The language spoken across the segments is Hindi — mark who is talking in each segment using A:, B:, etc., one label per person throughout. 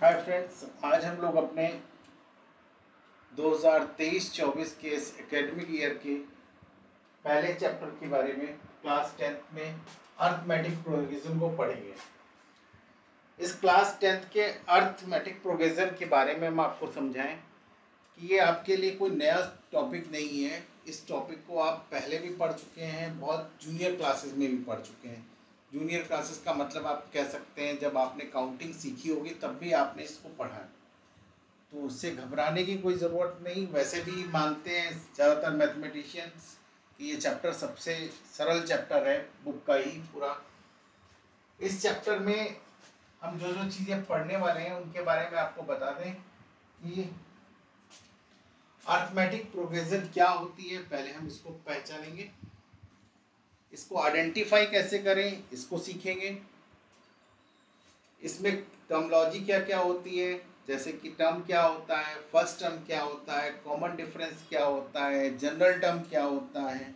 A: हाय फ्रेंड्स आज हम लोग अपने 2023-24 के इस एकेडमिक ईयर के पहले चैप्टर के बारे में क्लास टेंथ में अर्थमेटिक प्रोग्रेशन को पढ़ेंगे। इस क्लास टेंथ के अर्थमेटिक प्रोग्रेशन के बारे में हम आपको समझाएँ कि ये आपके लिए कोई नया टॉपिक नहीं है। इस टॉपिक को आप पहले भी पढ़ चुके हैं, बहुत जूनियर क्लासेस में भी पढ़ चुके हैं। जूनियर क्लासेस का मतलब आप कह सकते हैं, जब आपने काउंटिंग सीखी होगी, तब भी आपने इसको पढ़ा है। तो उससे घबराने की कोई ज़रूरत नहीं। वैसे भी मानते हैं ज़्यादातर मैथमेटिशियंस कि ये चैप्टर सबसे सरल चैप्टर है बुक का ही पूरा। इस चैप्टर में हम जो जो चीज़ें पढ़ने वाले हैं, उनके बारे में आपको बता दें कि अर्थमेटिक प्रोग्रेशन क्या होती है, पहले हम इसको पहचानेंगे। इसको आइडेंटिफाई कैसे करें? इसको सीखेंगे। इसमें टर्मोलॉजी क्या क्या होती है? जैसे कि टर्म क्या होता है? फ़र्स्ट टर्म क्या होता है? कॉमन डिफरेंस क्या होता है? जनरल टर्म क्या होता है?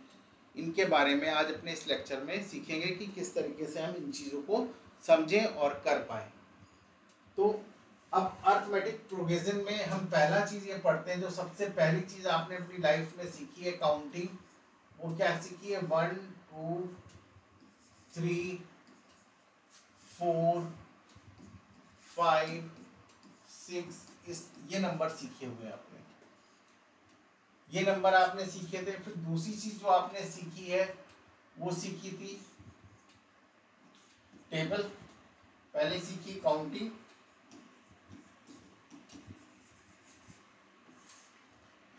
A: इनके बारे में आज अपने इस लेक्चर में सीखेंगे कि किस तरीके से हम इन चीज़ों को समझें और कर पाए। तो अब अर्थमेटिक प्रोग्रेशन में हम पहला चीज़ ये पढ़ते हैं, जो सबसे पहली चीज़ आपने अपनी लाइफ में सीखी है काउंटिंग वो क्या सीखी है? One two three four five six इस, ये नंबर सीखे हुए आपने। ये नंबर आपने सीखे थे, फिर दूसरी चीज़ जो आपने सीखी है, वो सीखी थी टेबल पहले सीखी काउंटिंग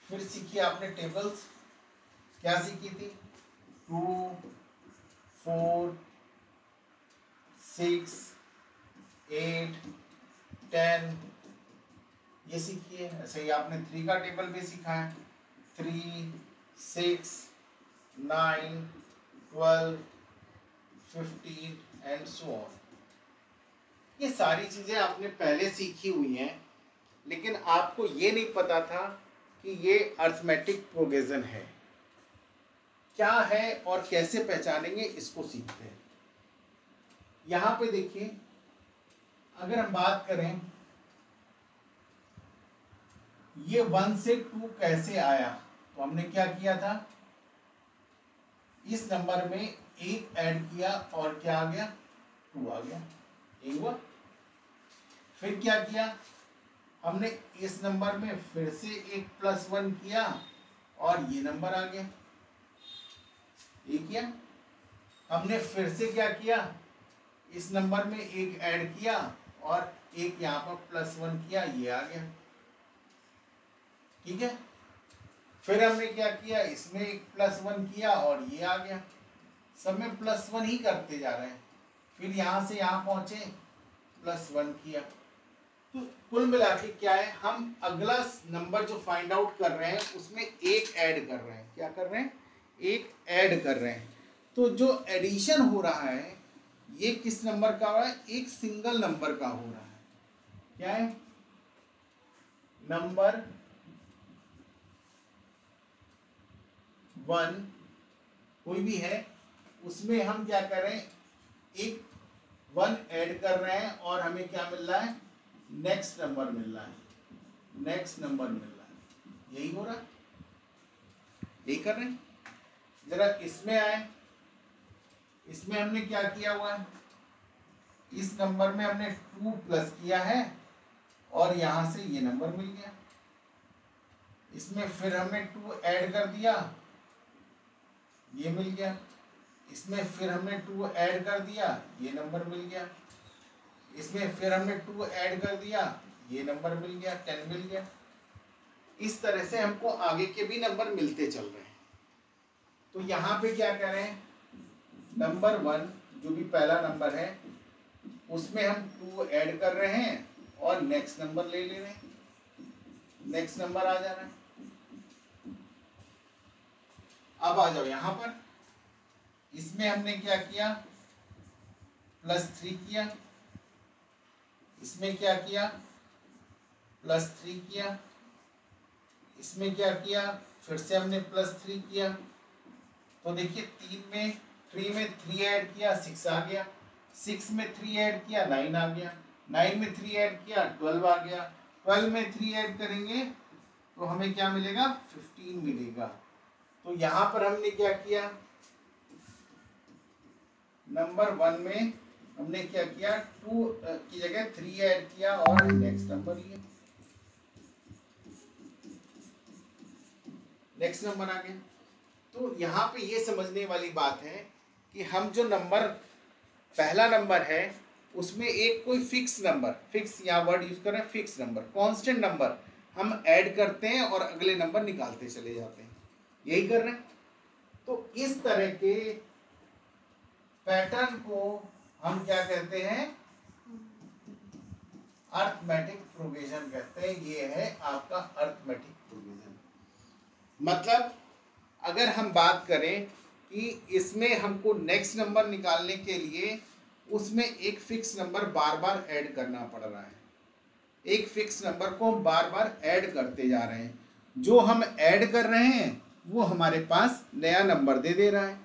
A: फिर सीखी आपने टेबल्स क्या सीखी थी? Two four six eight ten ये सीखिए, ऐसे ही आपने थ्री का टेबल भी सीखा है। Three six nine twelve fifteen and so on ये सारी चीज़ें आपने पहले सीखी हुई हैं, लेकिन आपको ये नहीं पता था कि ये अर्थमेटिक प्रोग्रेशन है। क्या है और कैसे पहचानेंगे, इसको सीखते हैं। यहाँ पे देखिए, अगर हम बात करें, ये वन से टू कैसे आया? तो हमने क्या किया था? इस नंबर में एक ऐड किया और क्या आ गया? टू आ गया। एक हुआ। फिर क्या किया? हमने इस नंबर में फिर से एक प्लस वन किया और ये नंबर आ गया। ये किया? हमने फिर से क्या किया? इस नंबर में एक ऐड किया और एक यहाँ पर प्लस वन किया, ये आ गया। ठीक है? फिर हमने क्या किया? इसमें एक प्लस वन किया और ये आ गया। सब में प्लस वन ही करते जा रहे हैं। फिर यहाँ से यहाँ पहुँचे प्लस वन किया। तो कुल मिला के क्या है? हम अगला नंबर जो फाइंड आउट कर रहे हैं, उसमें एक ऐड कर रहे हैं। क्या कर रहे हैं? एक ऐड कर रहे हैं। तो जो एडिशन हो रहा है, ये किस नंबर का हो रहा है? एक सिंगल नंबर का हो रहा है। क्या है? नंबर वन कोई भी है, उसमें हम क्या कर रहे हैं? एक वन ऐड कर रहे हैं और हमें क्या मिल रहा है? नेक्स्ट नंबर मिल रहा है। नेक्स्ट नंबर मिल रहा है। यही हो रहा है। यही कर रहे हैं? जरा इसमें आए। इसमें हमने क्या किया हुआ है? इस नंबर में हमने टू प्लस किया है और यहाँ से ये नंबर मिल गया। इसमें फिर हमने टू ऐड कर दिया। ये मिल गया। इसमें फिर हमने टू ऐड कर दिया। ये नंबर मिल गया। इसमें फिर हमने टू ऐड कर दिया। ये नंबर मिल गया। टेन मिल गया। इस तरह से हमको आगे के भी नंबर मिलते चल रहे हैं। तो यहाँ पे क्या करें? नंबर वन जो भी पहला नंबर है, उसमें हम टू ऐड कर रहे हैं और नेक्स्ट नंबर ले ले रहे हैं। नेक्स्ट नंबर आ जा रहा है। अब आ जाओ यहाँ पर। इसमें हमने क्या किया? प्लस थ्री किया। इसमें क्या किया? प्लस थ्री किया। इसमें क्या किया? फिर से हमने प्लस थ्री किया। तो देखिए, तीन में थ्री में थ्री ऐड किया सिक्स आ गया। सिक्स में थ्री ऐड किया नाइन आ गया। नाइन में थ्री ऐड किया ट्वेल्व आ गया। ट्वेल्व में थ्री ऐड करेंगे तो हमें क्या मिलेगा? फिफ्टीन मिलेगा। तो यहाँ पर हमने क्या किया? नंबर वन में हमने क्या किया? टू की जगह थ्री ऐड किया और नेक्स्ट नंबर ये। नेक्स्ट नंबर आ गया। तो यहाँ पे ये समझने वाली बात है कि हम जो नंबर, पहला नंबर है, उसमें एक कोई फिक्स नंबर फिक्स यहाँ वर्ड यूज़ कर रहे हैं फिक्स नंबर कांस्टेंट नंबर हम ऐड करते हैं और अगले नंबर निकालते चले जाते हैं। यही कर रहे हैं। तो इस तरह के पैटर्न को हम क्या कहते हैं? अर्थमेटिक प्रोविज़न कहते हैं। ये है आपका अर्थमेटिक प्रोविज़न मतलब अगर हम बात करें कि इसमें हमको नेक्स्ट नंबर निकालने के लिए उसमें एक फिक्स नंबर बार बार ऐड करना पड़ रहा है। एक फिक्स नंबर को हम बार बार ऐड करते जा रहे हैं। जो हम ऐड कर रहे हैं, वो हमारे पास नया नंबर दे दे रहा है।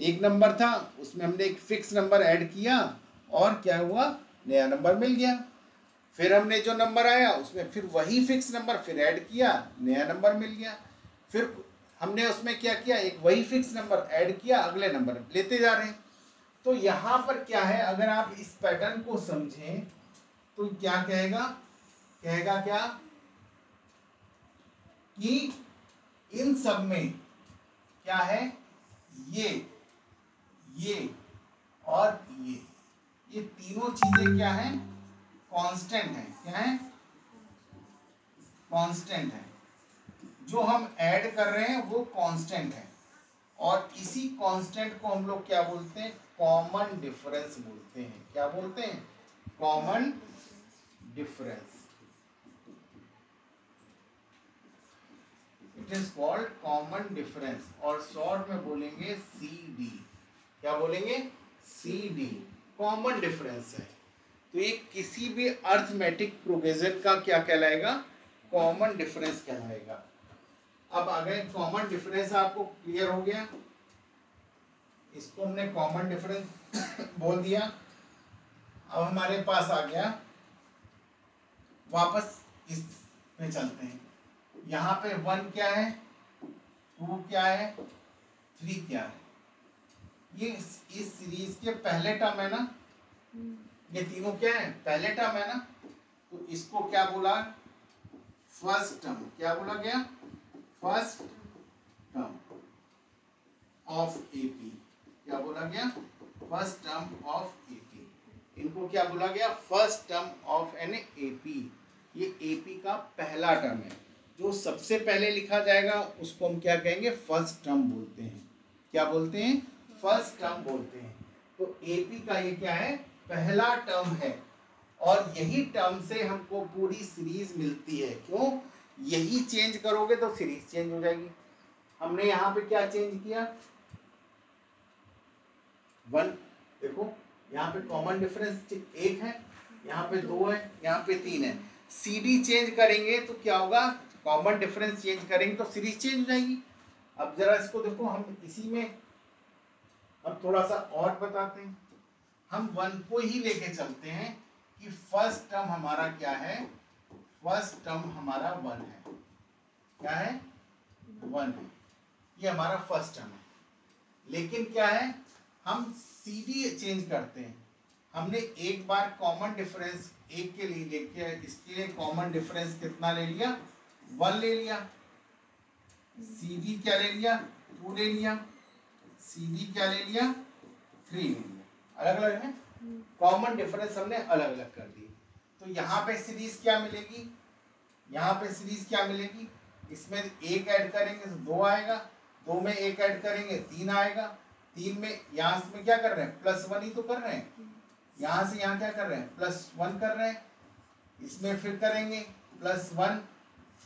A: एक नंबर था, उसमें हमने एक फिक्स नंबर ऐड किया और क्या हुआ? नया नंबर मिल गया। फिर हमने जो नंबर आया, उसमें फिर वही फिक्स नंबर फिर ऐड किया, नया नंबर मिल गया। फिर हमने उसमें क्या किया? एक वही फिक्स नंबर ऐड किया, अगले नंबर लेते जा रहे हैं। तो यहाँ पर क्या है? अगर आप इस पैटर्न को समझें तो क्या कहेगा? कहेगा क्या? कि इन सब में क्या है? ये ये और ये। ये तीनों चीज़ें क्या हैं? कांस्टेंट हैं। क्या है? कांस्टेंट है। जो हम ऐड कर रहे हैं, वो कांस्टेंट है। और इसी कांस्टेंट को हम लोग क्या बोलते हैं? कॉमन डिफरेंस बोलते हैं। क्या बोलते हैं? Common difference it is called common difference और शॉर्ट में बोलेंगे सी डी क्या बोलेंगे? सी डी कॉमन डिफरेंस है। तो ये किसी भी अर्थमेटिक प्रोविज़न का क्या कहलाएगा? कॉमन डिफरेंस कहलाएगा। अब अगर कॉमन डिफरेंस आपको क्लियर हो गया, इसको हमने कॉमन डिफरेंस बोल दिया। अब हमारे पास आ गया, वापस इस पे चलते हैं। यहाँ पे वन क्या है? टू क्या है? थ्री क्या है? ये इस सीरीज़ के पहले टर्म है ना? ये तीनों क्या है? पहले टर्म है ना? तो इसको क्या बोला? फ़र्स्ट टर्म क्या बोला गया? फ़र्स्ट टर्म ऑफ़ एपी क्या बोला गया? फ़र्स्ट टर्म ऑफ़ एपी इनको क्या बोला गया? First term of an AP ये एपी का पहला टर्म है। जो सबसे पहले लिखा जाएगा, उसको हम क्या कहेंगे? फ़र्स्ट टर्म बोलते हैं। क्या बोलते हैं? फ़र्स्ट टर्म बोलते हैं। तो एपी का ये क्या है? पहला टर्म है। और यही टर्म से हमको पूरी सीरीज़ मिलती है। क्यों? यही चेंज करोगे तो सीरीज़ चेंज हो जाएगी। हमने यहाँ पे क्या चेंज किया? वन देखो, यहाँ पे कॉमन डिफरेंस एक है, यहाँ पे दो है, यहाँ पे तीन है। सी डी चेंज करेंगे तो क्या होगा? कॉमन डिफरेंस चेंज करेंगे तो सीरीज़ चेंज हो जाएगी। अब जरा इसको देखो, हम इसी में अब थोड़ा सा और बताते हैं। हम वन को ही लेके चलते हैं कि फ़र्स्ट टर्म हमारा क्या है? फ़र्स्ट टर्म हमारा वन है। क्या है? वन है। ये हमारा फ़र्स्ट टर्म है। लेकिन क्या है? हम सी डी चेंज करते हैं। हमने एक बार कॉमन डिफरेंस एक के लिए लेके इसके लिए कॉमन डिफरेंस कितना ले लिया? वन ले लिया। सी डी क्या ले लिया? टू ले लिया। सी डी क्या ले लिया? थ्री ले लिया। अलग अलग है कॉमन डिफरेंस हमने अलग अलग कर दिए तो यहाँ पे सीरीज़ क्या मिलेगी? यहाँ पे सीरीज़ क्या मिलेगी? इसमें एक ऐड करेंगे तो दो आएगा, दो में एक ऐड करेंगे, तीन आएगा। तीन में यहाँ में क्या कर रहे हैं? प्लस वन ही तो कर रहे हैं। यहाँ से यहाँ क्या कर रहे हैं? प्लस वन कर रहे हैं। इसमें फिर करेंगे प्लस वन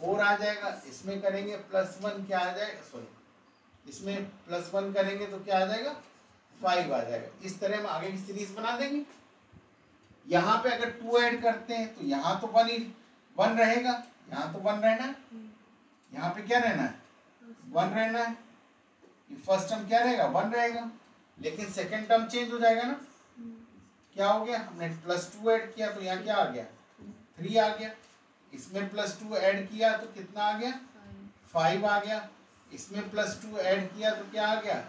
A: फोर आ जाएगा। इसमें करेंगे प्लस वन क्या आ जाएगा? सॉरी इसमें प्लस वन करेंगे तो क्या आ जाएगा? फाइव आ जाएगा। इस तरह हम आगे की सीरीज़ बना देंगे। यहाँ पे अगर टू ऐड करते हैं तो यहाँ तो वन ही वन रहेगा यहाँ तो वन रहना है। यहाँ पे क्या रहना है? वन रहना है। फ़र्स्ट टर्म क्या रहेगा? वन रहेगा। लेकिन सेकेंड टर्म चेंज हो जाएगा ना। क्या हो गया? हमने प्लस टू ऐड किया तो यहाँ क्या आ गया? थ्री आ गया। इसमें प्लस टू ऐड किया तो कितना आ गया? फाइव आ गया। इसमें प्लस टू ऐड किया तो क्या आ गया?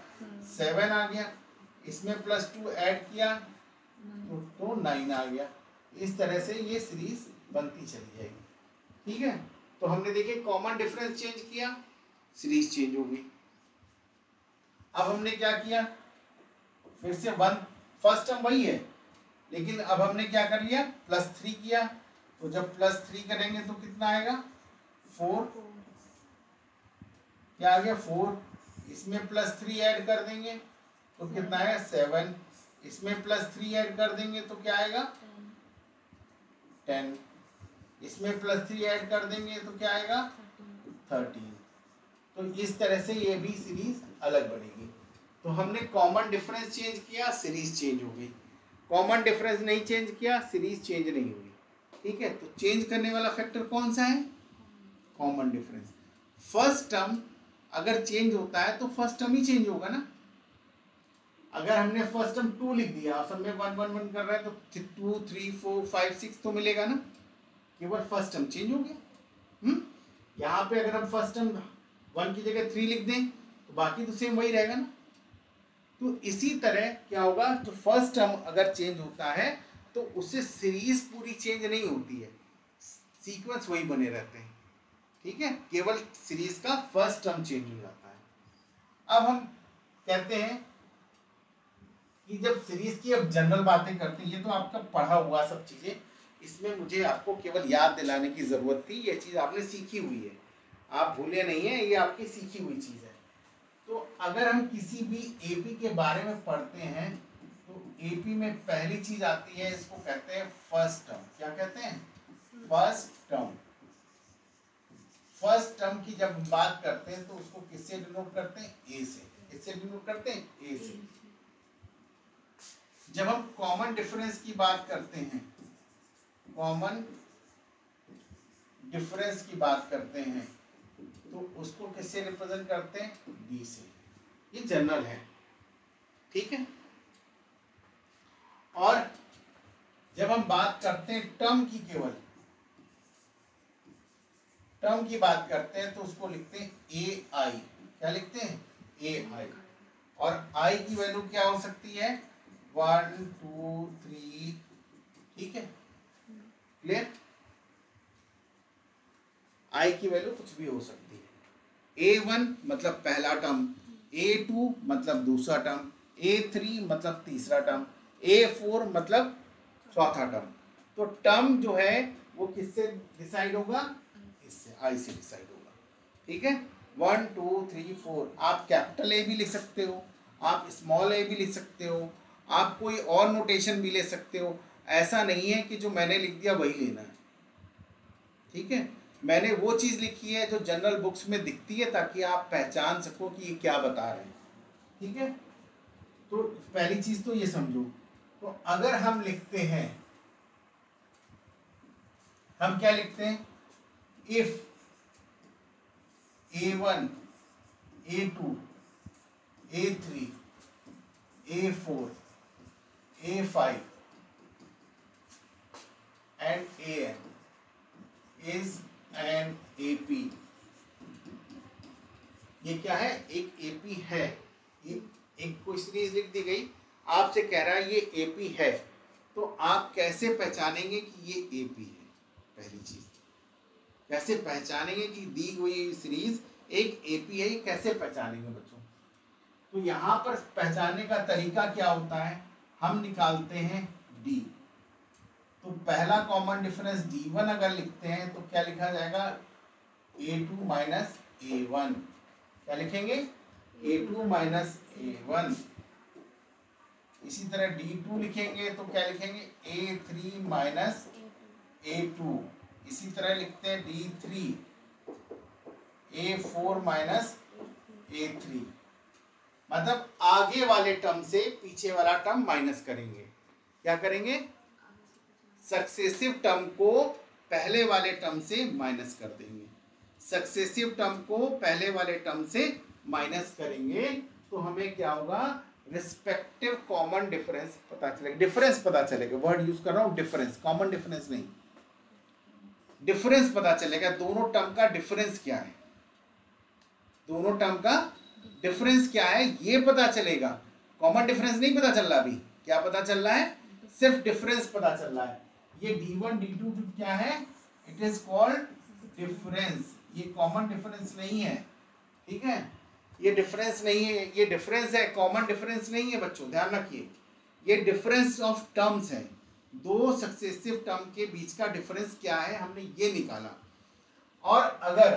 A: सेवन आ गया। इसमें प्लस टू ऐड किया तो, तो नाइन आ गया। इस तरह से ये सीरीज़ बनती चली जाएगी। ठीक है? तो हमने देखे कॉमन डिफरेंस चेंज किया सीरीज़ चेंज हो गई अब हमने क्या किया? फिर से वन फ़र्स्ट टर्म वही है। लेकिन अब हमने क्या कर लिया? प्लस थ्री किया। तो जब प्लस थ्री करेंगे तो कितना आएगा? फोर क्या आ गया? फोर इसमें प्लस थ्री ऐड कर देंगे। तो कितना आएगा सेवन इसमें प्लस थ्री ऐड कर देंगे तो क्या आएगा? टेन इसमें प्लस थ्री ऐड कर देंगे तो क्या आएगा? थर्टीन तो इस तरह से ये भी सीरीज़ अलग बनेगी तो हमने कॉमन डिफरेंस चेंज किया सीरीज़ चेंज हो गई। कॉमन डिफरेंस नहीं चेंज किया सीरीज़ चेंज नहीं हुई ठीक है? तो चेंज करने वाला फैक्टर कौन सा है? कॉमन डिफरेंस फ़र्स्ट टर्म अगर चेंज होता है तो फ़र्स्ट टर्म ही चेंज होगा ना? अगर हमने फ़र्स्ट टर्म टू लिख दिया, और सब में वन वन वन कर रहे हैं तो two three four five six तो मिलेगा ना? केवल फ़र्स्ट टर्म चेंज हो गया। हम्म? यहाँ पे अगर हम फ़र्स्ट टर्म वन की जगह थ्री लिख दें तो बाकी तो सेम वही रहेगा ना? तो इसी तरह क्या होगा तो फ़र्स्ट टर्म अगर चेंज होता है तो उससे सीरीज़ पूरी चेंज नहीं होती है। सीक्वेंस वही बने रहते हैं। ठीक है? केवल सीरीज़ का फ़र्स्ट टर्म चेंज हो जाता है। अब हम कहते हैं कि जब सीरीज़ की अब जनरल बातें करते हैं, ये तो आपका पढ़ा हुआ सब चीज़ें, इसमें मुझे आपको केवल याद दिलाने की ज़रूरत थी, ये चीज़ आपने सीखी हुई है। आप भूले नहीं है, ये आपकी सीखी हुई चीज़ है। तो अगर हम किसी भी एपी के बारे में पढ़ते हैं तो एपी में पहली चीज़ आती है, इसको कहते हैं फ़र्स्ट टर्म क्या कहते हैं? फ़र्स्ट टर्म फ़र्स्ट टर्म की जब बात करते हैं तो उसको किससे डिनोट करते हैं? ए से। किससे डिनोट करते हैं? ए से। जब हम कॉमन डिफरेंस की बात करते हैं कॉमन डिफरेंस की बात करते हैं तो उसको किससे रिप्रेजेंट करते हैं? डी से। ये जनरल है। ठीक है? और जब हम बात करते हैं टर्म की केवल टर्म की बात करते हैं तो उसको लिखते हैं ए आई क्या लिखते हैं? ए आई और आई की वैल्यू क्या हो सकती है? वन टू थ्री ठीक है? क्लियर आई की वैल्यू कुछ भी हो सकती है। ए वन मतलब पहला टर्म ए टू मतलब दूसरा टर्म ए थ्री मतलब तीसरा टर्म ए फोर मतलब चौथा टर्म तो टर्म जो है, वो किससे डिसाइड होगा? इससे आई से डिसाइड होगा। ठीक है? वन टू थ्री फोर आप कैपिटल ए भी लिख सकते हो, आप स्मॉल ए भी लिख सकते हो आप कोई और नोटेशन भी ले सकते हो। ऐसा नहीं है कि जो मैंने लिख दिया वही लेना है। ठीक है? मैंने वो चीज़ लिखी है जो जनरल बुक्स में दिखती है ताकि आप पहचान सको कि ये क्या बता रहे हैं। ठीक है? तो पहली चीज़ तो ये समझो। तो अगर हम लिखते हैं, हम क्या लिखते हैं? If a one a two a three a four a five and and AN is an AP. ये क्या है? एक AP है। ये एक सीरीज़ लिख दी गई। आपसे कह रहा है ये AP है। तो आप कैसे पहचानेंगे कि ये AP है? पहली चीज़। कैसे पहचानेंगे कि दी हुई सीरीज़ एक AP है? कैसे पहचानेंगे बच्चों? तो यहाँ पर पहचानने का तरीका क्या होता है? हम निकालते हैं डी तो पहला कॉमन डिफरेंस डी वन अगर लिखते हैं तो क्या लिखा जाएगा? A two minus a one क्या लिखेंगे? A two minus a one इसी तरह डी टू लिखेंगे तो क्या लिखेंगे? A three minus a two इसी तरह लिखते हैं d three a four minus a three मतलब आगे वाले टर्म से पीछे वाला टर्म माइनस करेंगे। क्या करेंगे? सक्सेसिव टर्म को पहले वाले टर्म से माइनस कर देंगे। सक्सेसिव टर्म को पहले वाले टर्म से माइनस करेंगे तो हमें क्या होगा? रिस्पेक्टिव कॉमन डिफरेंस पता चलेगा। डिफरेंस पता चलेगा। वर्ड यूज़ कर रहा हूँ डिफरेंस कॉमन डिफरेंस नहीं। डिफरेंस पता चलेगा। दोनों टर्म का डिफरेंस क्या है? दोनों टर्म का डिफरेंस क्या है? ये पता चलेगा। कॉमन डिफरेंस नहीं पता चल रहा अभी। क्या पता चल रहा है? सिर्फ़ डिफरेंस पता चल रहा है। ये डी वन डी टू क्या है? इट इज़ कॉल्ड डिफरेंस ये कॉमन डिफरेंस नहीं है। ठीक है? ये डिफरेंस नहीं है। ये डिफरेंस है कॉमन डिफरेंस नहीं है बच्चों, ध्यान रखिए। ये डिफरेंस ऑफ़ टर्म्स है। दो सक्सेसिव टर्म के बीच का डिफरेंस क्या है? हमने ये निकाला। और अगर,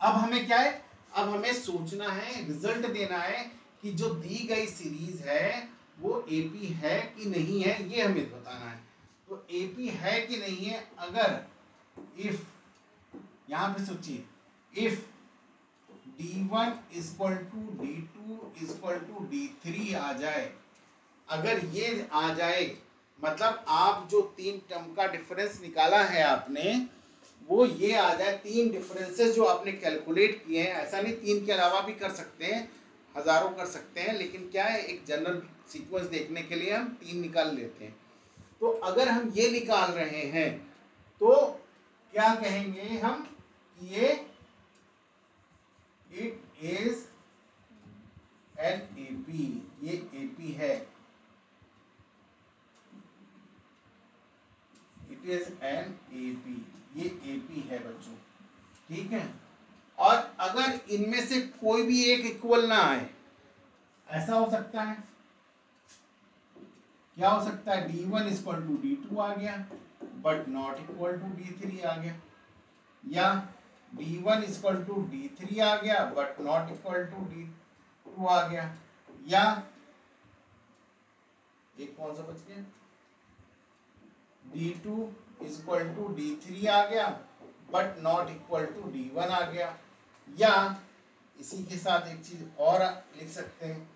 A: अब हमें क्या है? अब हमें सोचना है रिज़ल्ट देना है कि जो दी गई सीरीज़ है, वो एपी है कि नहीं है, ये हमें बताना है। तो एपी है कि नहीं है? अगर इफ़ यहाँ पे सोचिए if d one is equal to d two is equal to d three आ जाए, अगर ये आ जाए मतलब आप जो तीन टर्म का डिफरेंस निकाला है आपने वो ये आ जाए तीन डिफरेंसेस जो आपने कैलकुलेट किए हैं। ऐसा नहीं, तीन के अलावा भी कर सकते हैं, हज़ारों कर सकते हैं, लेकिन क्या है, एक जनरल सीक्वेंस देखने के लिए हम तीन निकाल लेते हैं। तो अगर हम ये निकाल रहे हैं तो क्या कहेंगे हम ये it is an A P ये ए पी है। It is an A P ये ए पी है बच्चों, ठीक है? और अगर इनमें से कोई भी एक इक्वल ना आए, ऐसा हो सकता है? क्या हो सकता है? D one equal to d two आ गया but not equal to d three आ गया, या d one equal to d three आ गया but not equal to d two आ गया, या एक कौन सा बच गया? D two equal to d three आ गया but not equal to d one आ गया। या इसी के साथ एक चीज़ और लिख सकते हैं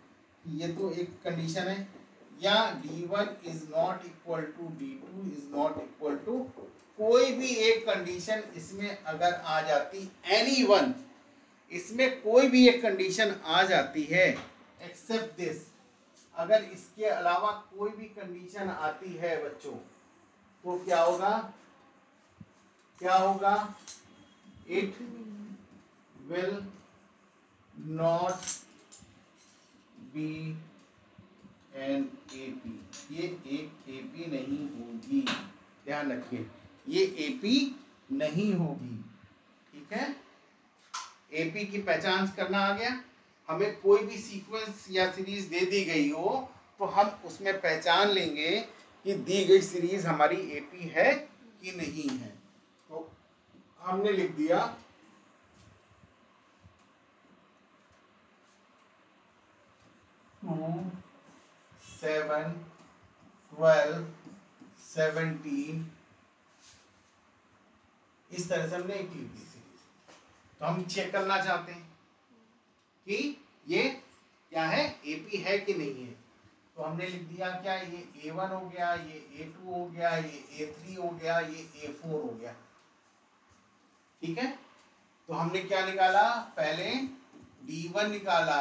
A: ये तो एक कंडीशन है। या d one is not equal to d two is not equal to कोई भी एक कंडीशन इसमें अगर आ जाती एनी वन इसमें कोई भी एक कंडीशन आ जाती है एक्सेप्ट दिस अगर इसके अलावा कोई भी कंडीशन आती है बच्चों तो क्या होगा? क्या होगा? It will not be an A P ये एक ए पी नहीं होगी। ध्यान रखिए, ये ए पी नहीं होगी। ठीक है? ए पी की पहचान करना आ गया। हमें कोई भी सीक्वेंस या सीरीज़ दे दी गई हो तो हम उसमें पहचान लेंगे। कि दी गई सीरीज़ हमारी एपी है कि नहीं है? तो हमने लिख दिया टू सेवन ट्वेल्व सेवनटीन इस तरह से हमने एक लिख दी सीरीज़ तो हम चेक करना चाहते हैं कि ये क्या है एपी है कि नहीं है? तो हमने लिख दिया क्या? ये ए वन हो गया, ये ए टू हो गया, ये ए थ्री हो गया, ये ए फोर हो गया। ठीक है? तो हमने क्या निकाला? पहले डी वन निकाला।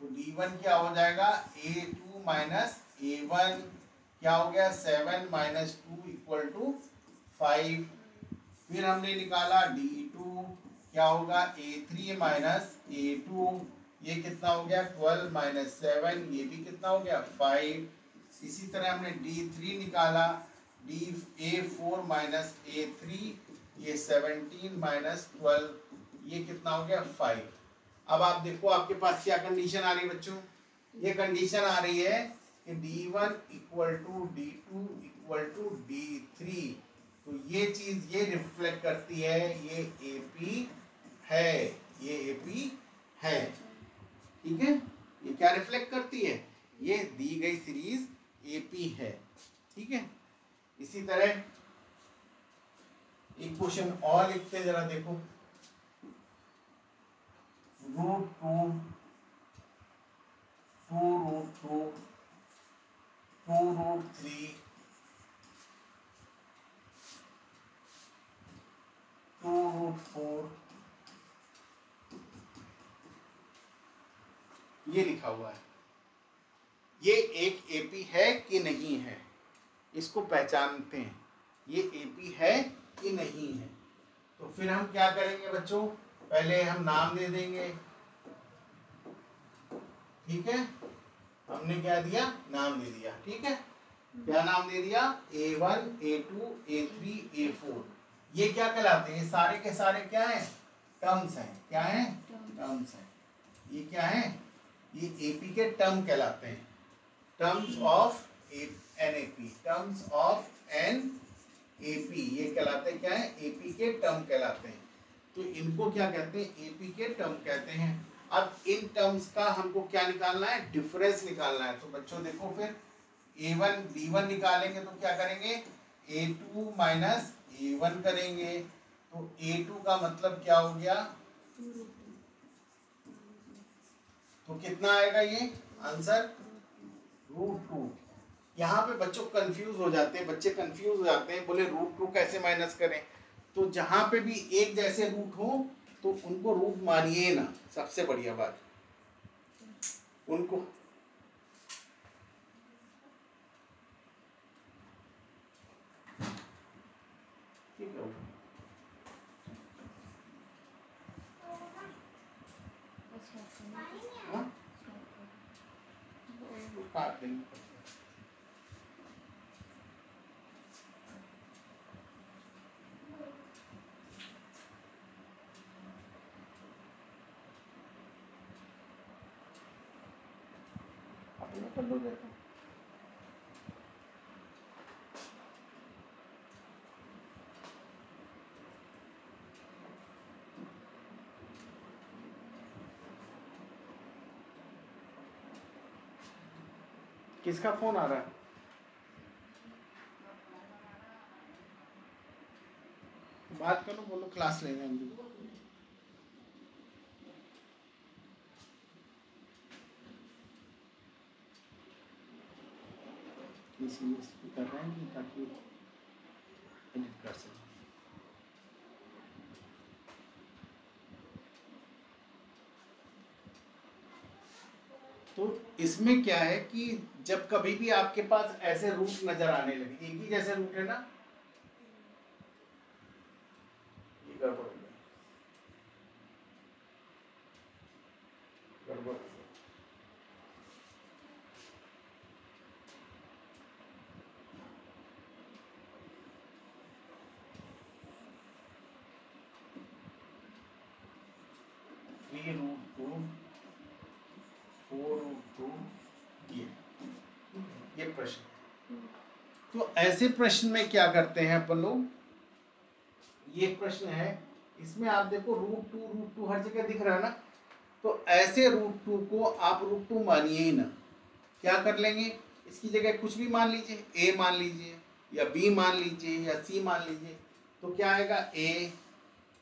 A: तो डी वन क्या हो जाएगा? A two minus a one क्या हो गया? Seven minus two equal to five फिर हमने निकाला डी टू क्या होगा? A three minus a two ये कितना हो गया? ट्वेल्व माइनस सेवन ये भी कितना हो गया? फाइव इसी तरह हमने डी थ्री निकाला। D a four minus a three ये सेवनटीन माइनस ट्वेल्व ये कितना हो गया? फाइव अब आप देखो, आपके पास क्या कंडीशन आ रही है बच्चों? ये कंडीशन आ रही है कि d one equal to d two equal to d three तो ये चीज़ ये रिफ्लेक्ट करती है, ये ए पी है, ये ए पी है। ठीक है? ये क्या रिफ्लेक्ट करती है? ये दी गई सीरीज़ एपी है। ठीक है? इसी तरह एक क्वेश्चन और लिखते जरा देखो। Root two two root two two root three two root four ये लिखा हुआ है। ये एक एपी है कि नहीं है? इसको पहचानते हैं। ये एपी है कि नहीं है? तो फिर हम क्या करेंगे बच्चों? पहले हम नाम दे देंगे। ठीक है? हमने क्या दिया? नाम दे दिया। ठीक है? क्या नाम दे दिया? A one a two a three a four ये क्या कहलाते हैं? सारे के सारे क्या है? टर्म्स हैं। क्या है? टर्म्स हैं। ये क्या है? ये एपी के टर्म कहलाते हैं। Terms of an A P terms of an A P ये कहलाते क्या है? एपी के टर्म कहलाते हैं। तो इनको क्या कहते हैं? एपी के टर्म कहते हैं। अब इन टर्म्स का हमको क्या निकालना है? डिफरेंस निकालना है। तो बच्चों देखो फिर। ए वन बी वन निकालेंगे तो क्या करेंगे? A two minus a one करेंगे। तो ए टू का मतलब क्या हो गया? तो कितना आएगा ये? आंसर रूट टू यहाँ पे बच्चों कंफ्यूज हो जाते हैं, बच्चे कंफ्यूज हो जाते हैं, बोले रूट टू कैसे माइनस करें? तो जहाँ पे भी एक जैसे रूट हो तो उनको रूट मानिए ना, सबसे बढ़िया बात। उनको ठीक है हाँ? काट देंगे अपना कर लो देखो किसका फ़ोन आ रहा है? बात करो, बोलो क्लास ले हम भी इसीलिए कर रहे हैं ताकि एडिट कर सकें तो इसमें क्या है कि जब कभी भी आपके पास ऐसे रूट नज़र आने लगे, एक ही जैसे रूट है ना ये गड़बड़ हो गया गड़बड़ हो गया three root two four root two ये ये प्रश्न तो ऐसे प्रश्न में क्या करते हैं अपन लोग? ये प्रश्न है, इसमें आप देखो रूट टू रूट टू हर जगह दिख रहा है ना? तो ऐसे रूट टू को आप रूट टू मानिए ही ना। क्या कर लेंगे? इसकी जगह कुछ भी मान लीजिए ए मान लीजिए, या बी मान लीजिए, या सी मान लीजिए तो क्या आएगा? A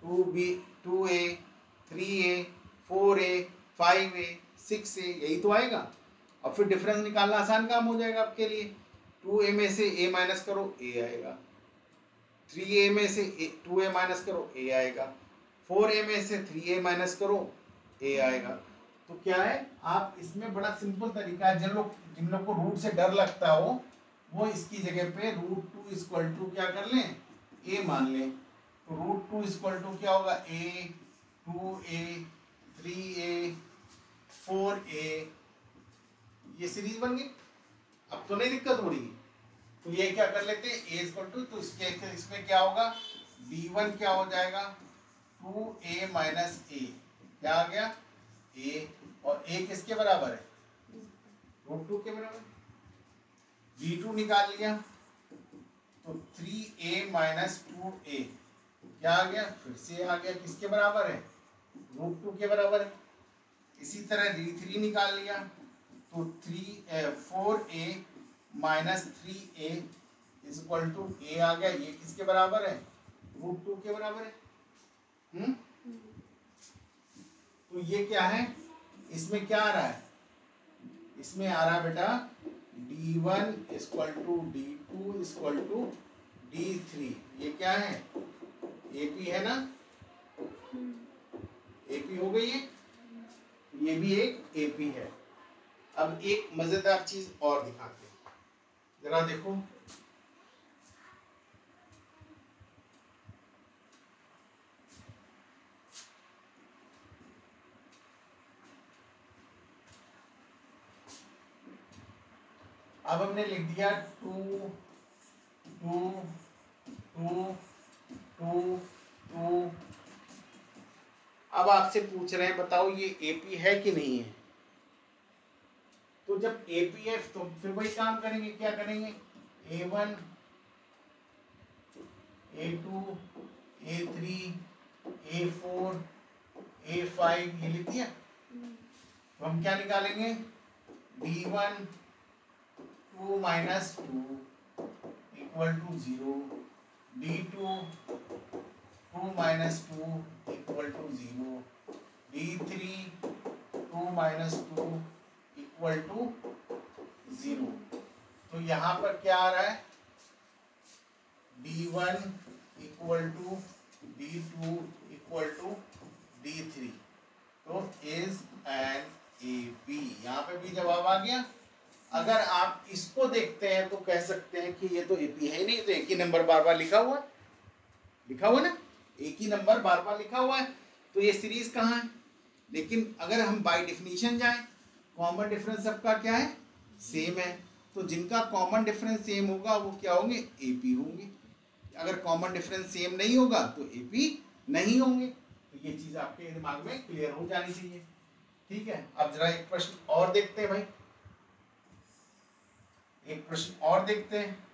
A: two b two a three a four a five a six a यही तो आएगा। और फिर डिफरेंस निकालना आसान काम हो जाएगा आपके लिए। टू ए में से ए माइनस करो, ए आएगा। थ्री ए में से टू ए माइनस करो, ए आएगा। फोर ए में से थ्री ए माइनस करो, ए आएगा। तो क्या है, आप इसमें बड़ा सिंपल तरीका है, जिन लोग जिन लोग को रूट से डर लगता हो, वो इसकी जगह पे रूट टू इक्वल टू क्या कर लें? ए मान लें। तो रूट टू इक्वल टू क्या होगा? A two a three a four a ये सीरीज़ बन गई। अब तो नहीं दिक्कत हो रही तो ये क्या कर लेते हैं? ए तो इसके इसमें क्या होगा? डी वन क्या हो जाएगा? टू ए माइनस ए क्या आ गया? ए और ए किसके बराबर है? रूट टू के बराबर। बी टू निकाल लिया। तो three a minus two a क्या आ गया? फिर से आ गया। किसके बराबर है? रूट टू के बराबर है। इसी तरह डी थ्री निकाल लिया। Three four a minus three a is equal to a आ गया। ये किसके बराबर है? रूट टू के बराबर है। हम्म? तो ये क्या है? इसमें क्या आ रहा है? इसमें आ रहा बेटा d one equal to d two equal to d three ये क्या है? एपी है ना? एपी हो गई है ये भी एक एपी है। अब एक मज़ेदार चीज़ और दिखाते हैं। जरा देखो। अब हमने लिख दिया two two two two two. अब आपसे पूछ रहे हैं, बताओ ये एपी है कि नहीं है? तो जब एपी है तो फिर वही काम करेंगे, क्या करेंगे? A one a two a three a four a five ये लिख दिया? तो हम क्या निकालेंगे? D one two minus two equal to zero d two two minus two equal to zero d three two minus two equal to zero तो यहाँ पर क्या आ रहा है? D one equal to d two equal to d three तो इज़ एन ए पी यहाँ पे भी जवाब आ गया। अगर आप इसको देखते हैं तो कह सकते हैं कि ये तो एपी है ही नहीं तो एक ही नंबर बार बार लिखा हुआ है। लिखा हुआ ना? एक ही नंबर बार बार लिखा हुआ है। तो ये सीरीज़ कहाँ है? लेकिन अगर हम बाय डिफिनीशन जाएँ कॉमन डिफरेंस सबका क्या है? सेम है। तो जिनका कॉमन डिफरेंस सेम होगा, वो क्या होंगे? एपी होंगे। अगर कॉमन डिफरेंस सेम नहीं होगा तो एपी नहीं होंगे। तो ये चीज़ आपके दिमाग में क्लियर हो जानी चाहिए। ठीक है? अब जरा एक प्रश्न और देखते हैं भाई। एक प्रश्न और देखते हैं।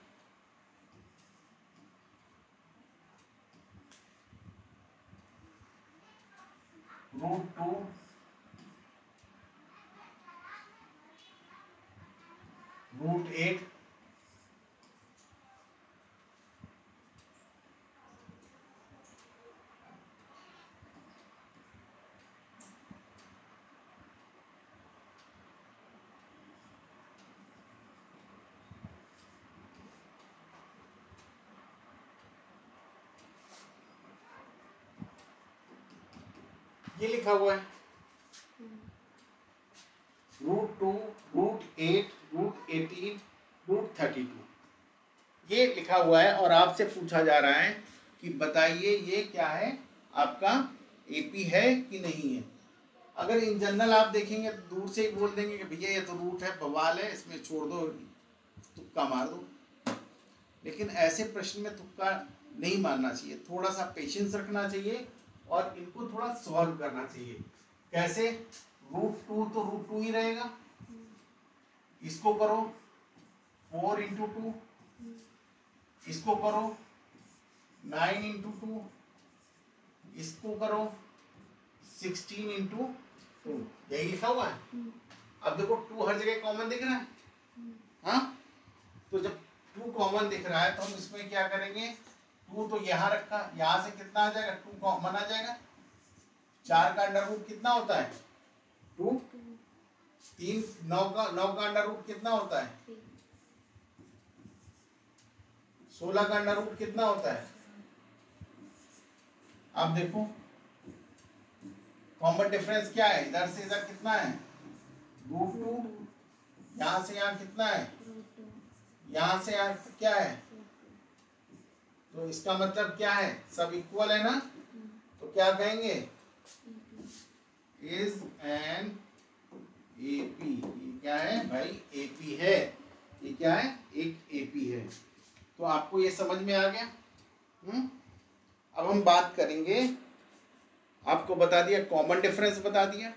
A: रूट टू रूट एट ये लिखा हुआ है। Root two root eight root eighteen root thirty two ये लिखा हुआ है और आपसे पूछा जा रहा है कि बताइए ये क्या है? आपका एपी है कि नहीं है? अगर इन जनरल आप देखेंगे तो दूर से ही बोल देंगे कि भैया ये तो रूट है, बवाल है, इसमें छोड़ दो, तुक्का मार दो। लेकिन ऐसे प्रश्न में तुक्का नहीं मारना चाहिए। थोड़ा सा पेशेंस रखना चाहिए और इनको थोड़ा सॉल्व करना चाहिए। कैसे? रूट टू तो रूट टू ही रहेगा। इसको करो फोर इंटू टू इसको करो नाइन इंटू टू इसको करो सिक्सटीन इंटू टू यही लिखा हुआ है? अब देखो टू हर जगह कॉमन दिख रहा है। हाँ? तो जब टू कॉमन दिख रहा है तो हम इसमें क्या करेंगे? टू तो यहाँ रखा, यहाँ से कितना आ जाएगा? टू कॉमन आ जाएगा। चार का अंडर रूट कितना होता है? टू तीन, नौ का नौ का अंडर रूट कितना होता है? सोलह का अंडर रूट कितना होता है? आप देखो। कॉमन डिफरेंस क्या है? इधर से इधर कितना है? रूट टू यहाँ से यहाँ कितना है? यहाँ से यहाँ क्या है? तो इसका मतलब क्या है? सब इक्वल है ना? तो क्या कहेंगे? इज़ एन एपी ये क्या है भाई? एपी है। ये क्या है? एक एपी है। तो आपको ये समझ में आ गया? हम्म? अब हम बात करेंगे। आपको बता दिया कॉमन डिफरेंस बता दिया।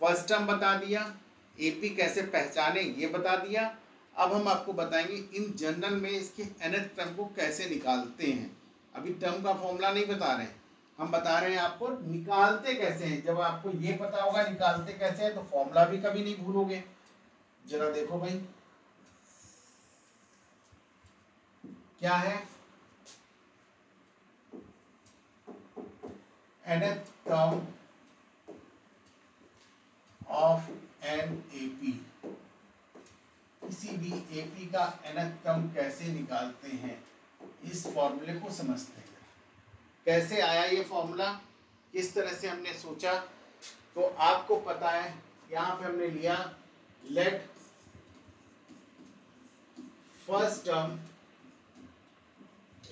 A: फ़र्स्ट टर्म बता दिया एपी कैसे पहचाने, ये बता दिया। अब हम आपको बताएँगे, इन जनरल में इसके एनथ टर्म को कैसे निकालते हैं। अभी टर्म का फॉर्मूला नहीं बता रहे। हैं हम बता रहे हैं आपको, निकालते कैसे हैं? जब आपको ये पता होगा निकालते कैसे हैं तो फॉर्मूला भी कभी नहीं भूलोगे। जरा देखो भाई। क्या है? Term of an AP किसी भी AP का nth term कैसे निकालते हैं, इस फॉर्मूले को समझते हैं। कैसे आया ये फॉर्मूला किस तरह से हमने सोचा? तो आपको पता है, यहाँ पे हमने लिया let first term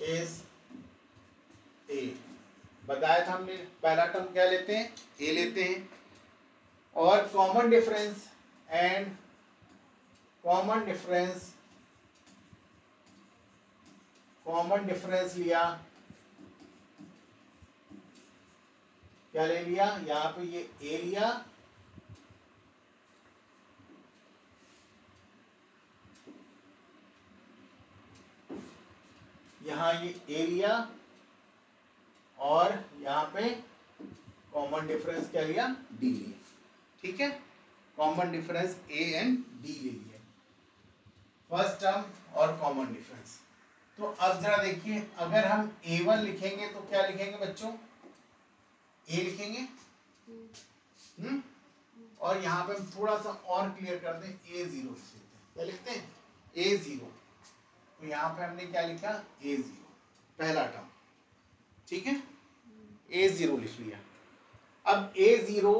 A: is a बताया था हमने, पहला टर्म क्या लेते हैं? ए लेते हैं। और common difference and common difference common difference लिया। क्या ले लिया? यहाँ पे ये ए लिया। यहाँ ये ए लिया। और यहाँ पे कॉमन डिफरेंस क्या लिया? डी लिया। ठीक है? Common difference a and d ले लिया। फ़र्स्ट टर्म और कॉमन डिफरेंस तो अब जरा देखिए, अगर हम ए वन लिखेंगे तो क्या लिखेंगे बच्चों? ए लिखेंगे? हम्म? और यहाँ पे हम थोड़ा सा और क्लियर कर दें ए ज़ीरो क्या लिखते हैं? ए ज़ीरो तो यहाँ पे हमने क्या लिखा? ए ज़ीरो पहला टर्म ठीक है? ए ज़ीरो लिख लिया। अब ए ज़ीरो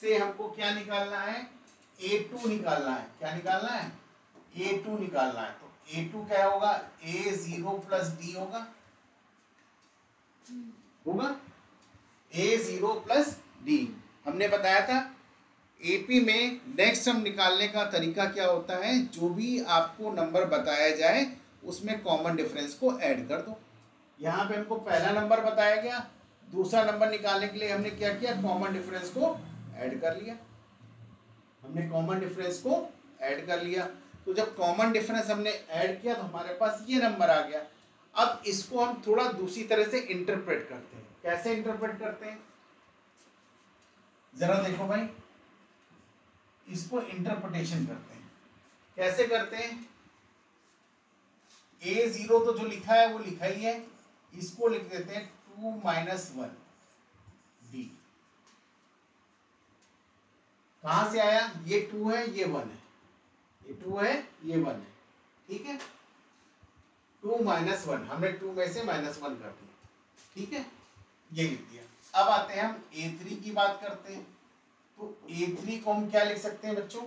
A: से हमको क्या निकालना है? ए टू निकालना है। क्या निकालना है? ए टू निकालना है। तो ए टू क्या होगा? ए ज़ीरो प्लस डी होगा। होगा? ए ज़ीरो प्लस डी हमने बताया था एपी में नेक्स्ट हम निकालने का तरीका क्या होता है? जो भी आपको नंबर बताया जाए, उसमें कॉमन डिफरेंस को ऐड कर दो। यहाँ पे हमको पहला नंबर बताया गया। दूसरा नंबर निकालने के लिए हमने क्या किया? कॉमन डिफरेंस को ऐड कर लिया। हमने कॉमन डिफरेंस को ऐड कर लिया। तो जब कॉमन डिफरेंस हमने ऐड किया तो हमारे पास ये नंबर आ गया। अब इसको हम थोड़ा दूसरी तरह से इंटरप्रेट करते हैं। कैसे इंटरप्रेट करते हैं? जरा देखो भाई, इसको इंटरप्रिटेशन करते हैं। कैसे करते हैं? ए ज़ीरो तो जो लिखा है, वो लिखा ही है। इसको लिख देते हैं टू माइनस वन डी कहाँ से आया? ये टू है, ये वन है। ये टू है, ये वन है। ठीक है? टू माइनस वन हमने टू में से माइनस वन कर दिया। ठीक है? ये लिख दिया। अब आते हैं हम ए थ्री की बात करते हैं। तो ए थ्री को हम क्या लिख सकते हैं बच्चों?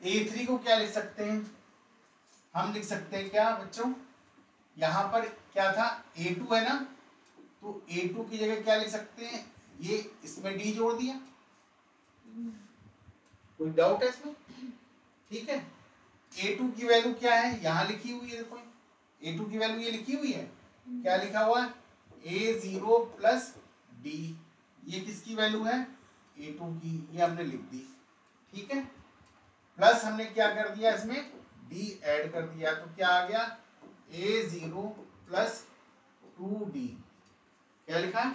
A: ए थ्री को क्या लिख सकते हैं? हम लिख सकते हैं क्या बच्चों? यहाँ पर क्या था? ए टू है ना? तो ए टू की जगह क्या लिख सकते हैं? ये इसमें डी जोड़ दिया। कोई डाउट है इसमें? ठीक है। ए टू की वैल्यू क्या है? यहाँ लिखी हुई है, देखो। ए टू की वैल्यू ये लिखी हुई है। क्या लिखा हुआ है? ए ज़ीरो प्लस डी ये किसकी वैल्यू है? ए टू की। ये हमने लिख दी। ठीक है? प्लस हमने क्या कर दिया इसमें? डी ऐड कर दिया। तो क्या आ गया? A zero plus two d क्या लिखा है?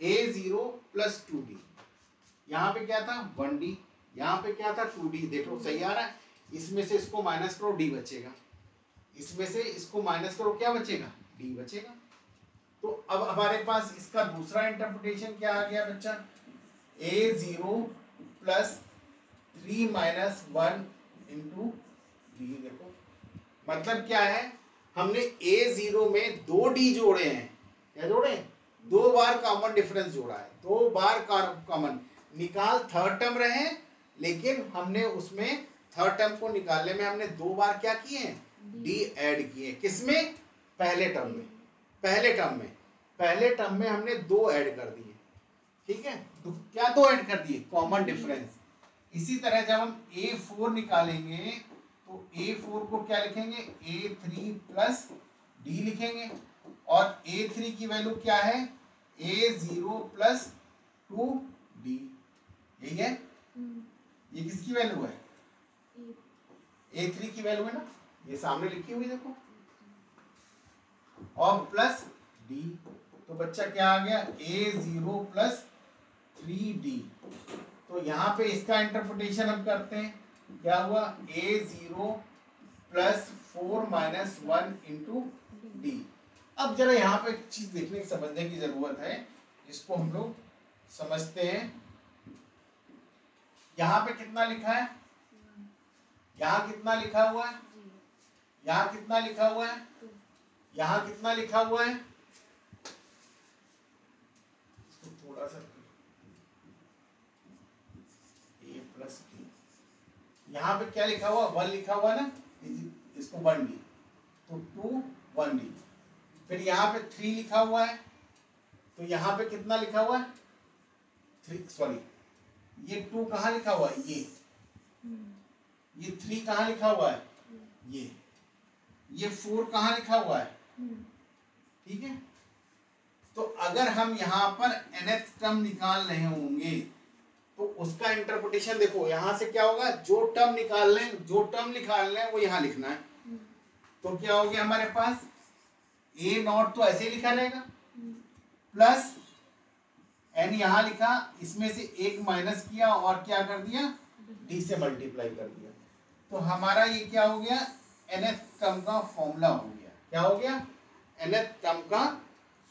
A: A zero plus two d यहाँ पे क्या था? वन डी यहाँ पे क्या था? टू डी देखो, सही आ रहा है? इसमें से इसको माइनस करो डी बचेगा। इसमें से इसको माइनस करो, क्या बचेगा? डी बचेगा। तो अब हमारे पास इसका दूसरा इंटरप्रिटेशन क्या आ गया बच्चा? A zero plus three minus one into d देखो। मतलब क्या है? हमने ए ज़ीरो में दो डी जोड़े हैं। क्या जोड़े? दो बार कॉमन डिफरेंस जोड़ा है। दो बार कॉमन निकाल थर्ड टर्म रहे लेकिन हमने उसमें थर्ड टर्म को निकालने में हमने दो बार क्या किए हैं? डी ऐड किए। किसमें? पहले टर्म में। पहले टर्म में। पहले टर्म में हमने दो ऐड कर दिए। ठीक है? तो क्या दो ऐड कर दिए? कॉमन डिफरेंस इसी तरह जब हम ए फोर निकालेंगे तो ए फोर को क्या लिखेंगे? ए थ्री प्लस डी लिखेंगे। और ए थ्री की वैल्यू क्या है? A zero plus two d यही है? ये किसकी वैल्यू है? ए थ्री की वैल्यू है ना? ये सामने लिखी हुई देखो। और प्लस डी तो बच्चा क्या आ गया? A zero plus three d तो यहाँ पे इसका इंटरप्रिटेशन हम करते हैं। क्या हुआ? A zero plus four minus one into d अब जरा यहाँ पे चीज़ देखने की समझने की ज़रूरत है, जिसको हम लोग समझते हैं। यहाँ पे कितना लिखा है? यहाँ कितना लिखा हुआ है? यहाँ कितना लिखा हुआ है? यहाँ कितना लिखा हुआ है? तो थोड़ा सा प्लस यहाँ पे क्या लिखा हुआ? वन लिखा हुआ ना? इसको वन डी। तो टू वन डी। फिर यहाँ पे थ्री लिखा हुआ है। तो यहाँ पे कितना लिखा हुआ है? थ्री सॉरी ये टू कहाँ लिखा हुआ है? ये। ये थ्री कहाँ लिखा हुआ है? ये। ये फोर कहाँ लिखा हुआ है? ठीक है? तो अगर हम यहाँ पर nth टर्म निकाल रहे होंगे तो उसका इंटरप्रिटेशन देखो यहाँ से क्या होगा? जो टर्म निकाल लें जो टर्म निकाल लें वो यहाँ लिखना है। तो क्या हो गया हमारे पास? ए नॉट तो ऐसे लिखा रहेगा। प्लस एन यहाँ लिखा, इसमें से एक माइनस किया और क्या कर दिया? डी से मल्टीप्लाई कर दिया। तो हमारा ये क्या हो गया? एनएथ टर्म का फॉर्मूला हो गया। क्या हो गया? एनएथ टर्म का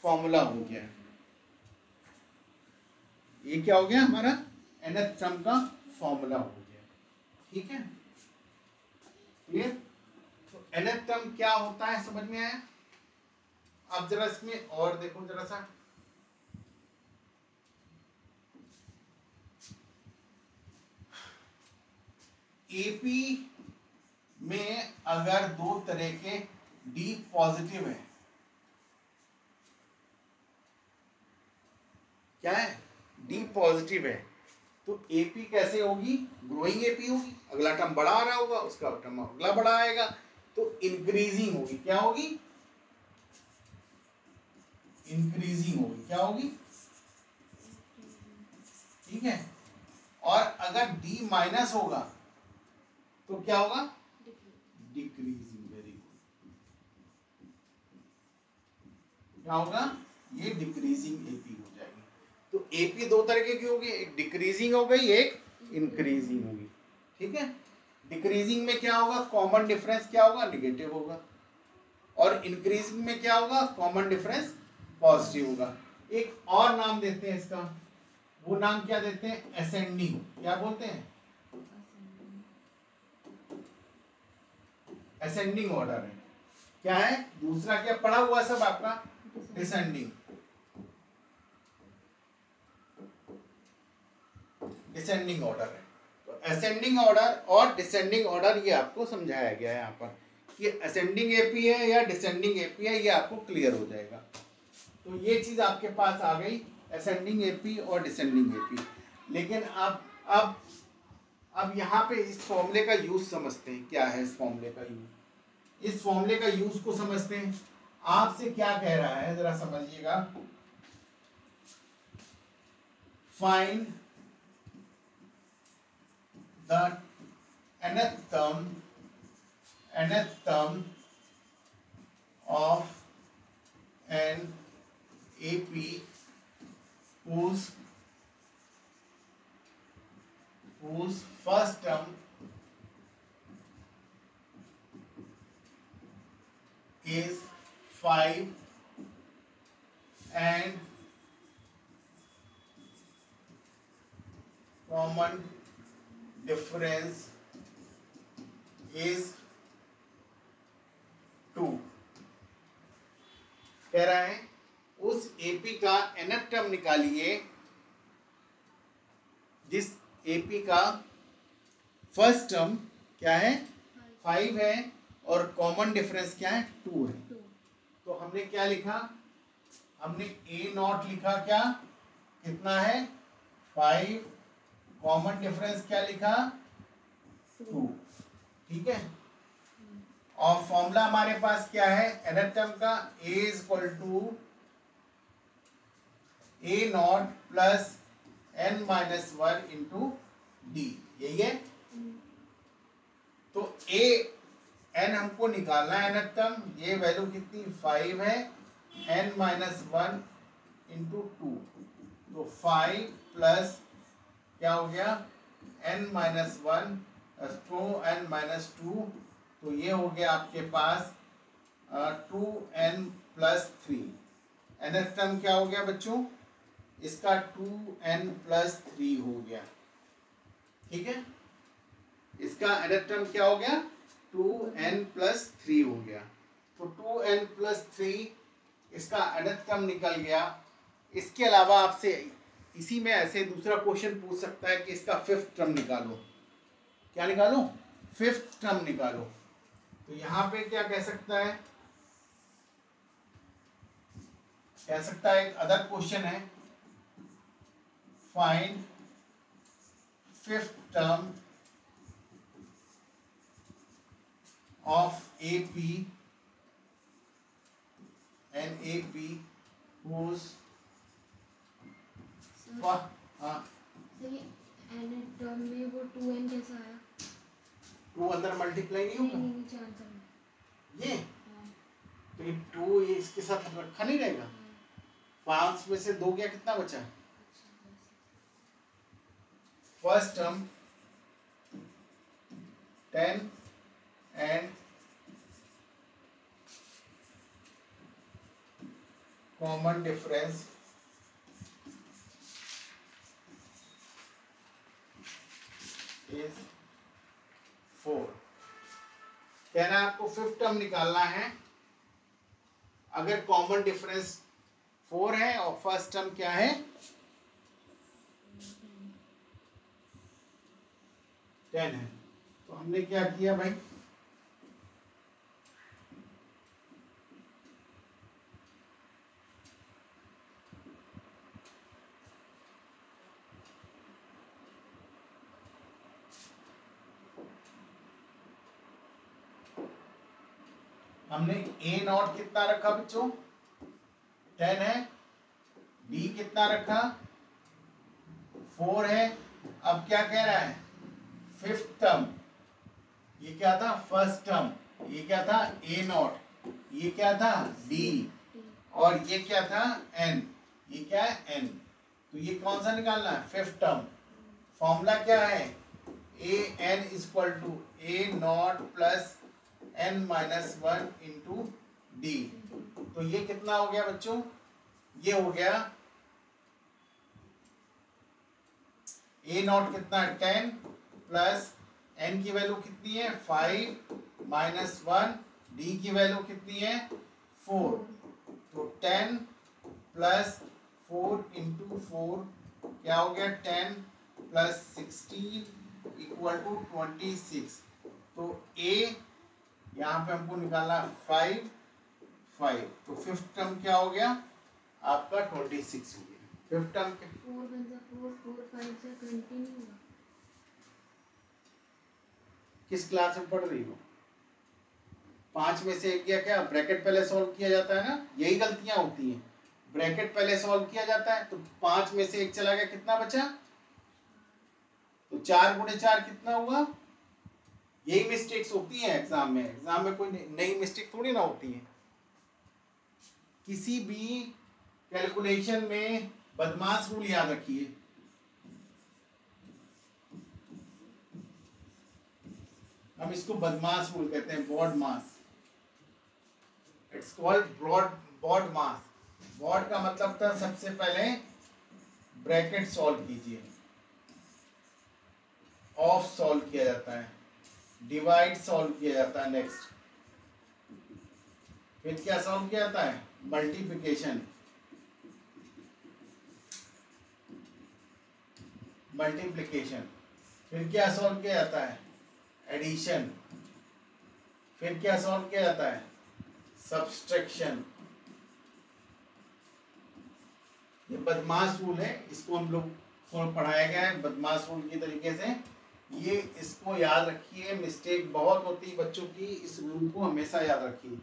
A: फॉर्मूला हो गया। ये क्या हो गया हमारा? एनएथ टर्म का फॉर्मूला हो गया। ठीक है? क्लियर तो एनएथ टर्म क्या होता है? समझ में आया? अब जरा इसमें और देखो जरा सा। एपी में अगर दो तरह के डी पॉजिटिव है, क्या है? डी पॉजिटिव है। तो एपी कैसे होगी? ग्रोइंग एपी होगी। अगला टर्म आ रहा होगा, उसका टर्म अगला बड़ा आएगा तो इंक्रीजिंग होगी। क्या होगी? इंक्रीजिंग होगी। क्या होगी? ठीक है? और अगर डी माइनस होगा तो क्या होगा? डिक्रीजिंग वेरी गुड क्या होगा? ये डिक्रीजिंग एपी हो जाएगी। तो एपी दो तरह की होगी? एक डिक्रीजिंग हो गई, एक इंक्रीजिंग होगी। ठीक है? डिक्रीजिंग में क्या होगा? कॉमन डिफरेंस क्या होगा? निगेटिव होगा। और इंक्रीजिंग में क्या होगा? कॉमन डिफरेंस पॉजिटिव होगा। एक और नाम देते हैं इसका। वो नाम क्या देते हैं? असेंडिंग क्या बोलते हैं? असेंडिंग ऑर्डर है। क्या है? दूसरा क्या पड़ा हुआ सब आपका? डिसेंडिंग डिसेंडिंग ऑर्डर है। तो असेंडिंग ऑर्डर और डिसेंडिंग ऑर्डर ये आपको समझाया गया है यहाँ पर कि असेंडिंग एपी है या डिसेंडिंग एपी है, ये आपको क्लियर हो जाएगा। तो ये चीज़ आपके पास आ गई असेंडिंग एपी और डिसेंडिंग एपी लेकिन अब अब अब यहाँ पे इस फॉर्मूले का यूज़ समझते हैं, क्या है इस फॉर्मूले का यूज़ इस फॉर्मूले का यूज़ को समझते हैं। आपसे क्या कह रहा है, जरा समझिएगा। Find the nth term of an AP whose whose first term is 5 and common difference is 2 कह रहा है उस एपी का एनथ टर्म निकालिए जिस एपी का फ़र्स्ट टर्म क्या है? फाइव है और कॉमन डिफरेंस क्या है? टू है। तो हमने क्या लिखा? हमने ए नॉट लिखा क्या? कितना है? फाइव कॉमन डिफरेंस क्या लिखा? टू ठीक है? और फॉर्मूला हमारे पास क्या है? एनथ टर्म का a is equal to a naught plus n minus one into d यही है? तो ए एन हमको निकालना है एनतम ये वैल्यू कितनी? फाइव है। N minus one into two तो फाइव प्लस क्या हो गया? N minus one two n minus two तो ये हो गया आपके पास two n plus three n term क्या हो गया बच्चों? इसका टू एन प्लस थ्री हो गया। ठीक है? इसका अदर टर्म क्या हो गया? टू एन प्लस थ्री हो गया। तो टू एन प्लस थ्री, इसका टर्म निकल गया। इसके अलावा आपसे इसी में ऐसे दूसरा क्वेश्चन पूछ सकता है कि इसका फिफ्थ टर्म निकालो। क्या निकालो? फिफ्थ टर्म निकालो। तो यहाँ पे क्या कह सकता है? कह सकता है एक अदर क्वेश्चन है। Term of A P and A P whose हाँ
B: टर्म में वो टू एन कैसा आया।
A: टू अंदर मल्टीप्लाई नहीं होगा?
B: नहीं
A: ये?
B: हाँ,
A: तो ये टू ये इसके साथ रखा नहीं रहेगा?
B: हाँ,
A: पाँच में से दो गया कितना बचा?
B: अच्छा,
A: first term ten and common difference is four. कहना आपको फिफ्थ टर्म निकालना है। अगर कॉमन डिफरेंस फोर है और फ़र्स्ट टर्म क्या है? टेन है। तो हमने क्या किया भाई? हमने ए नॉट कितना रखा बच्चों? टेन है। डी कितना रखा? फोर है। अब क्या कह रहा है? फिफ्थ टर्म ये क्या था? फ़र्स्ट टर्म ये क्या था? ए नॉट ये क्या था? डी और ये क्या था? एन ये क्या है? एन तो ये कौन सा निकालना है? फिफ्थ टर्म फॉर्मूला क्या है? A n equal to a naught plus n minus one into d तो ये कितना हो गया बच्चों? ये हो गया ए नॉट कितना है? टेन प्लस एन की वैल्यू कितनी है? फाइव माइनस वन डी की वैल्यू कितनी है? फोर तो ten plus four into four क्या हो गया? Ten plus sixteen equal to twenty six तो ए यहाँ पे हमको निकालना फाइव फाइव तो फिफ्थ टर्म क्या हो गया? आपका ट्वेंटी सिक्स हो गया। फिफ्थ टर्म के
B: फोर वन जा फोर फोर फाइव से ट्वेंटी नहीं हुआ
A: किस क्लास में पढ़ रही हो? पाँच में से एक गया क्या? ब्रैकेट पहले सॉल्व किया जाता है ना? यही गलतियाँ होती हैं। ब्रैकेट पहले सॉल्व किया जाता है तो पाँच में से एक चला गया, कितना बचा? तो चार गुणे चार कितना हुआ? यही मिस्टेक्स होती हैं एग्ज़ाम में। एग्ज़ाम में कोई नई मिस्टेक थोड़ी ना होती है। किसी भी कैलकुलेशन में बदमाश रूल याद रखिए। हम इसको बदमाश रूल कहते हैं BODMAS it's called broad BODMAS baud का मतलब था सबसे पहले ब्रैकेट सॉल्व कीजिए। ऑफ़ सॉल्व किया जाता है। डिवाइड सॉल्व किया जाता है नेक्स्ट फिर क्या सॉल्व किया जाता है? मल्टीप्लिकेशन मल्टीप्लिकेशन फिर क्या सॉल्व किया जाता है? एडिशन फिर क्या सॉल्व किया जाता है? सब्सट्रैक्शन ये बदमाश रूल है, इसको हम लोग पढ़ाया गया है बदमाश रूल की तरीके से। ये इसको याद रखिए मिस्टेक बहुत होती है बच्चों की, इस रूल को हमेशा याद रखिए।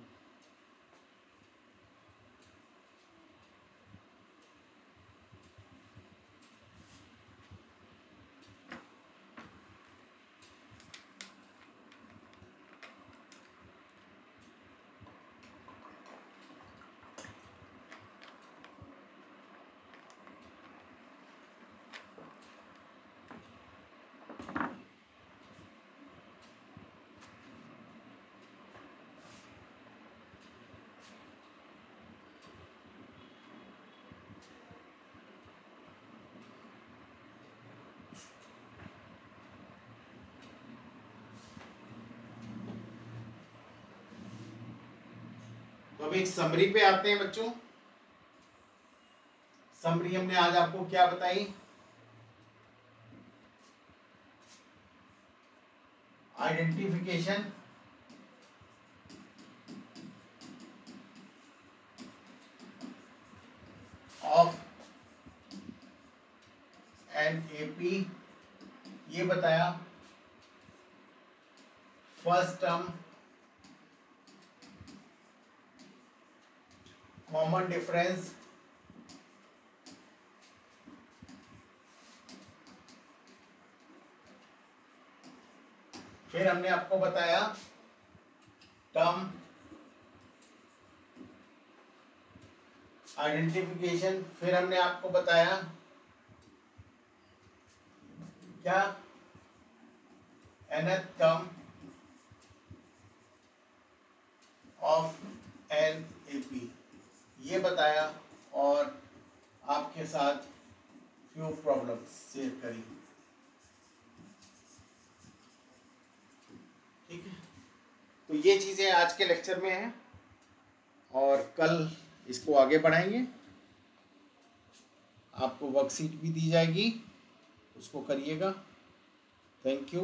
A: अब एक समरी पे आते हैं बच्चों। समरी हमने आज आपको क्या बताई? Identification of an A P ये बताया। फ़र्स्ट टर्म कॉमन डिफरेंस फिर हमने आपको बताया टर्म आइडेंटिफिकेशन फिर हमने आपको बताया क्या? Nth term of an A P ये बताया और आपके साथ फ्यू प्रॉब्लम्स शेयर करी। ठीक है? तो ये चीज़ें आज के लेक्चर में हैं और कल इसको आगे बढ़ाएँगे। आपको वर्कशीट भी दी जाएगी, उसको करिएगा। Thank you